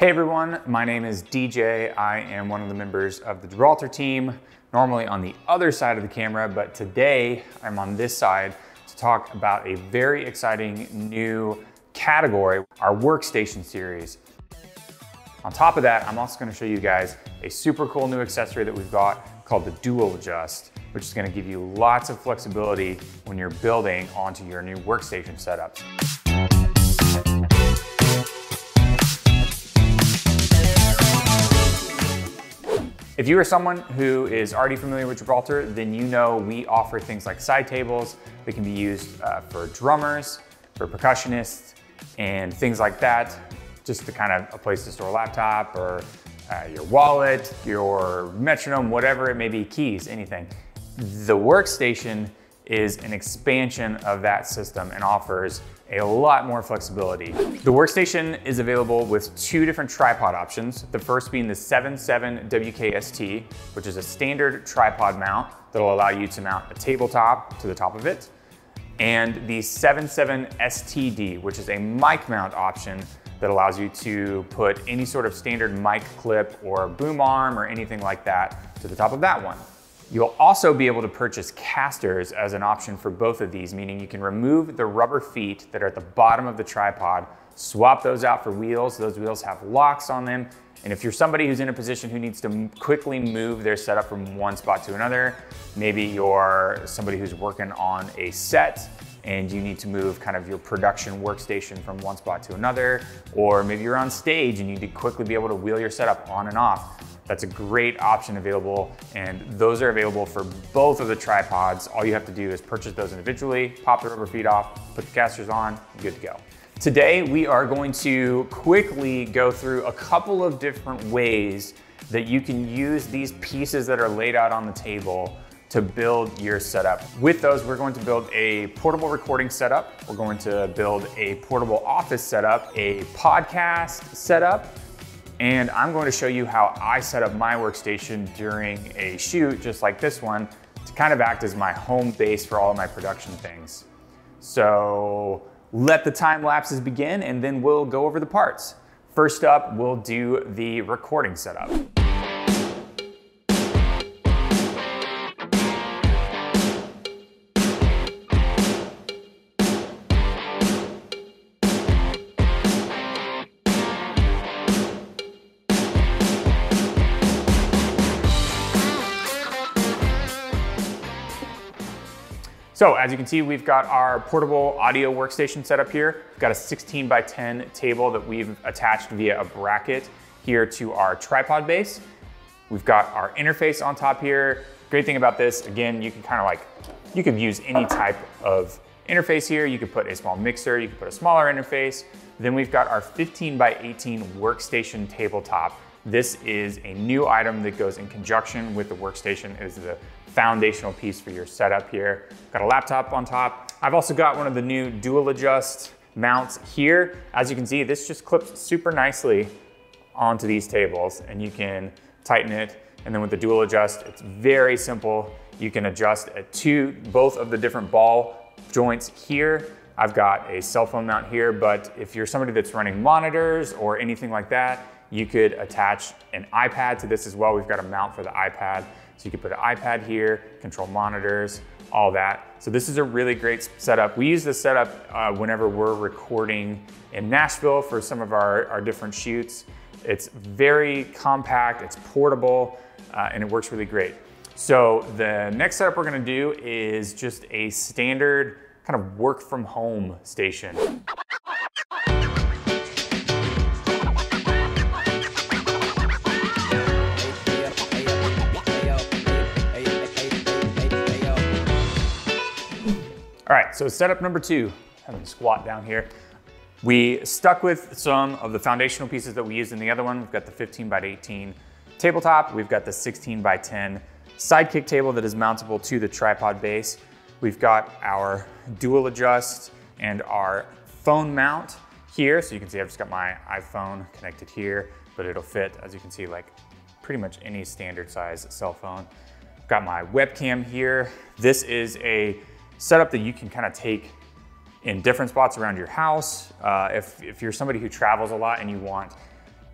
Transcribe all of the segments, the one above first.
Hey everyone, my name is DJ. I am one of the members of the Gibraltar team, normally on the other side of the camera, but today I'm on this side to talk about a very exciting new category, our workstation series. On top of that, I'm also gonna show you guys a super cool new accessory that we've got called the Dual Adjust, which is gonna give you lots of flexibility when you're building onto your new workstation setups. If you are someone who is already familiar with Gibraltar, then you know we offer things like side tables that can be used uh, for drummers, for percussionists, and things like that. Just to kind of a place to store a laptop or uh, your wallet, your metronome, whatever it may be, keys, anything. The workstation is an expansion of that system and offers a lot more flexibility. The workstation is available with two different tripod options. The first being the 7.7 WKST, which is a standard tripod mount that'll allow you to mount a tabletop to the top of it, and the 7.7 STD, which is a mic mount option that allows you to put any sort of standard mic clip or boom arm or anything like that to the top of that one. You'll also be able to purchase casters as an option for both of these, meaning you can remove the rubber feet that are at the bottom of the tripod, swap those out for wheels. Those wheels have locks on them. And if you're somebody who's in a position who needs to quickly move their setup from one spot to another, maybe you're somebody who's working on a set and you need to move kind of your production workstation from one spot to another, or maybe you're on stage and you need to quickly be able to wheel your setup on and off. That's a great option available and those are available for both of the tripods. All you have to do is purchase those individually, pop the rubber feet off, put the casters on, good to go. Today we are going to quickly go through a couple of different ways that you can use these pieces that are laid out on the table to build your setup. With those, we're going to build a portable recording setup. We're going to build a portable office setup, a podcast setup, and I'm going to show you how I set up my workstation during a shoot just like this one to kind of act as my home base for all my production things. So let the time lapses begin and then we'll go over the parts. First up, we'll do the recording setup. So as you can see, we've got our portable audio workstation set up here. We've got a 16 by 10 table that we've attached via a bracket here to our tripod base. We've got our interface on top here. Great thing about this, again, you can kind of like, you could use any type of interface here. You could put a small mixer, you could put a smaller interface. Then we've got our 15 by 18 workstation tabletop. This is a new item that goes in conjunction with the workstation. It is the foundational piece for your setup here. Got a laptop on top. I've also got one of the new dual adjust mounts here. As you can see, this just clips super nicely onto these tables and you can tighten it. And then with the dual adjust, it's very simple. You can adjust at two, both of the different ball joints here. I've got a cell phone mount here, but if you're somebody that's running monitors or anything like that, you could attach an iPad to this as well. We've got a mount for the iPad. So you can put an iPad here, control monitors, all that. So this is a really great setup. We use this setup uh, whenever we're recording in Nashville for some of our, our different shoots. It's very compact, it's portable, uh, and it works really great. So the next setup we're gonna do is just a standard kind of work from home station. All right, so setup number two, having to squat down here. We stuck with some of the foundational pieces that we used in the other one. We've got the 15 by 18 tabletop. We've got the 16 by 10 sidekick table that is mountable to the tripod base. We've got our dual adjust and our phone mount here. So you can see I've just got my iPhone connected here, but it'll fit, as you can see, like pretty much any standard size cell phone. Got my webcam here. This is a setup that you can kind of take in different spots around your house. Uh, if, if you're somebody who travels a lot and you want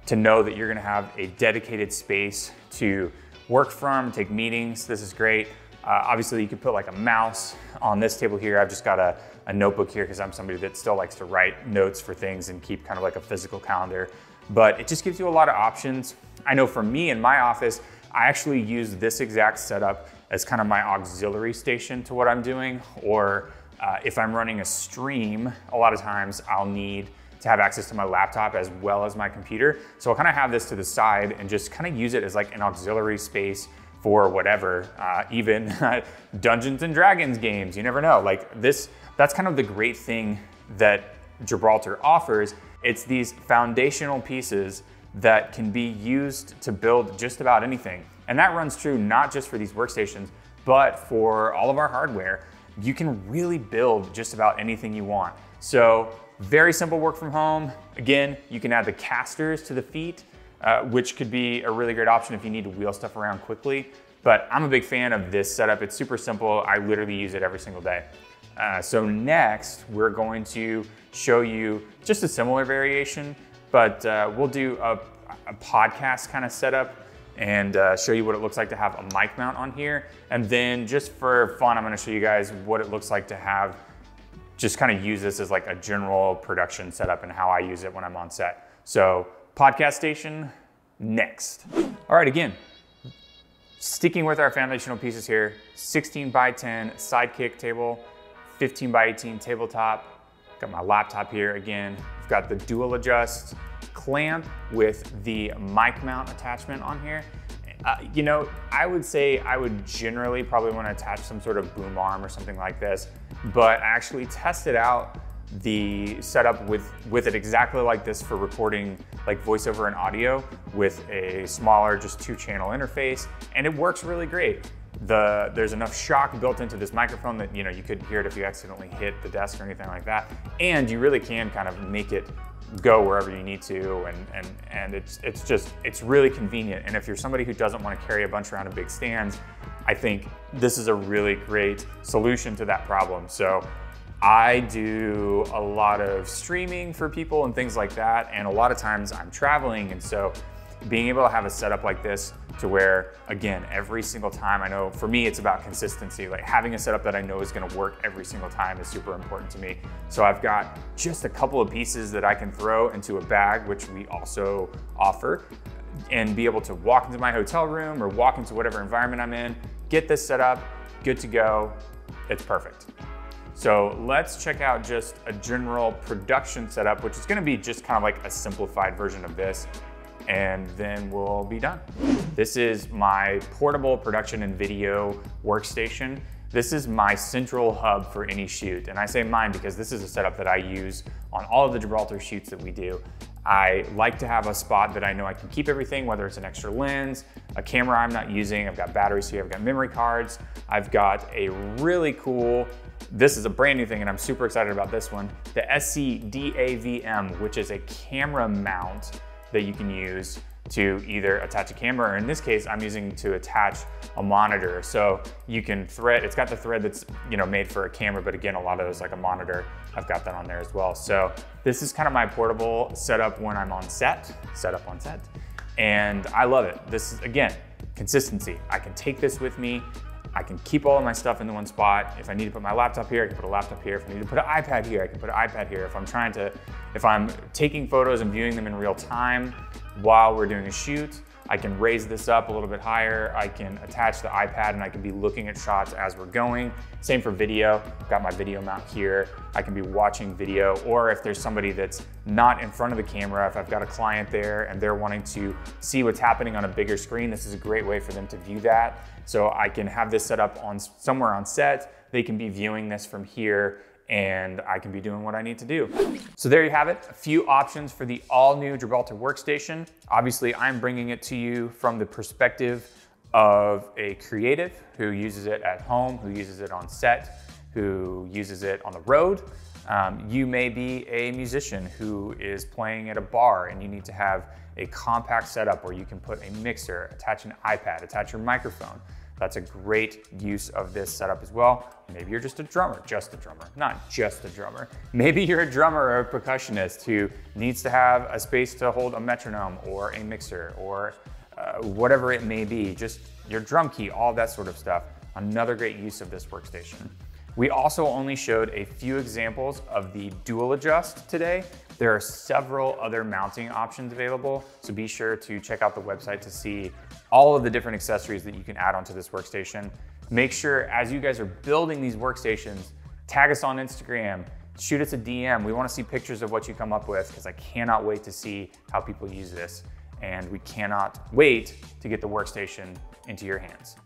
to know that you're gonna have a dedicated space to work from, take meetings. This is great. Uh, obviously, you could put like a mouse on this table here. I've just got a, a notebook here because I'm somebody that still likes to write notes for things and keep kind of like a physical calendar. But it just gives you a lot of options. I know for me in my office, I actually use this exact setup as kind of my auxiliary station to what I'm doing. Or uh, if I'm running a stream, a lot of times I'll need to have access to my laptop as well as my computer. So I'll kind of have this to the side and just kind of use it as like an auxiliary space for whatever, uh, even Dungeons and Dragons games, you never know. Like this, that's kind of the great thing that Gibraltar offers. It's these foundational pieces that can be used to build just about anything. And that runs true not just for these workstations, but for all of our hardware. You can really build just about anything you want. So very simple work from home. Again, you can add the casters to the feet uh, which could be a really great option if you need to wheel stuff around quickly. But I'm a big fan of this setup. It's super simple. I literally use it every single day. Uh, so next, we're going to show you just a similar variation, but uh, we'll do a, a podcast kind of setup and uh, show you what it looks like to have a mic mount on here. And then just for fun, I'm gonna show you guys what it looks like to have, just kind of use this as like a general production setup and how I use it when I'm on set. So podcast station next. All right, again, sticking with our foundational pieces here, 16 by 10 sidekick table, 15 by 18 tabletop. Got my laptop here again. I've got the dual adjust clamp with the mic mount attachment on here. Uh, you know, I would say I would generally probably want to attach some sort of boom arm or something like this, but I actually tested out the setup with, with it exactly like this for recording like voiceover and audio with a smaller, just two channel interface. And it works really great. The, there's enough shock built into this microphone that you know you could hear it if you accidentally hit the desk or anything like that. And you really can kind of make it go wherever you need to and, and, and it's, it's just, it's really convenient. And if you're somebody who doesn't want to carry a bunch around in big stands, I think this is a really great solution to that problem. So I do a lot of streaming for people and things like that. And a lot of times I'm traveling. And so being able to have a setup like this to where, again, every single time, I know for me, it's about consistency. Like having a setup that I know is gonna work every single time is super important to me. So I've got just a couple of pieces that I can throw into a bag, which we also offer, and be able to walk into my hotel room or walk into whatever environment I'm in, get this set up, good to go. It's perfect. So let's check out just a general production setup, which is gonna be just kind of like a simplified version of this, and then we'll be done. This is my portable production and video workstation. This is my central hub for any shoot. And I say mine because this is a setup that I use on all of the Gibraltar shoots that we do. I like to have a spot that I know I can keep everything, whether it's an extra lens, a camera I'm not using, I've got batteries here, I've got memory cards, I've got a really cool this is a brand new thing and I'm super excited about this one. The SCDAVM, which is a camera mount that you can use to either attach a camera, or in this case, I'm using to attach a monitor. So you can thread, it's got the thread that's you know made for a camera, but again, a lot of those like a monitor, I've got that on there as well. So this is kind of my portable setup when I'm on set, setup on set, and I love it. This is, again, consistency. I can take this with me I can keep all of my stuff in the one spot. If I need to put my laptop here, I can put a laptop here. If I need to put an iPad here, I can put an iPad here. If I'm trying to, if I'm taking photos and viewing them in real time while we're doing a shoot, I can raise this up a little bit higher. I can attach the iPad and I can be looking at shots as we're going. Same for video. I've got my video mount here. I can be watching video or if there's somebody that's not in front of the camera, if I've got a client there and they're wanting to see what's happening on a bigger screen, this is a great way for them to view that. So I can have this set up on somewhere on set. They can be viewing this from here and I can be doing what I need to do. So there you have it, a few options for the all new Gibraltar workstation. Obviously, I'm bringing it to you from the perspective of a creative who uses it at home, who uses it on set, who uses it on the road. Um, you may be a musician who is playing at a bar and you need to have a compact setup where you can put a mixer, attach an iPad, attach your microphone. That's a great use of this setup as well. Maybe you're just a drummer, just a drummer, not just a drummer. Maybe you're a drummer or a percussionist who needs to have a space to hold a metronome or a mixer or uh, whatever it may be, just your drum key, all that sort of stuff. Another great use of this workstation. We also only showed a few examples of the dual adjust today. There are several other mounting options available, so be sure to check out the website to see all of the different accessories that you can add onto this workstation. Make sure as you guys are building these workstations, tag us on Instagram, shoot us a DM. We wanna see pictures of what you come up with because I cannot wait to see how people use this. And we cannot wait to get the workstation into your hands.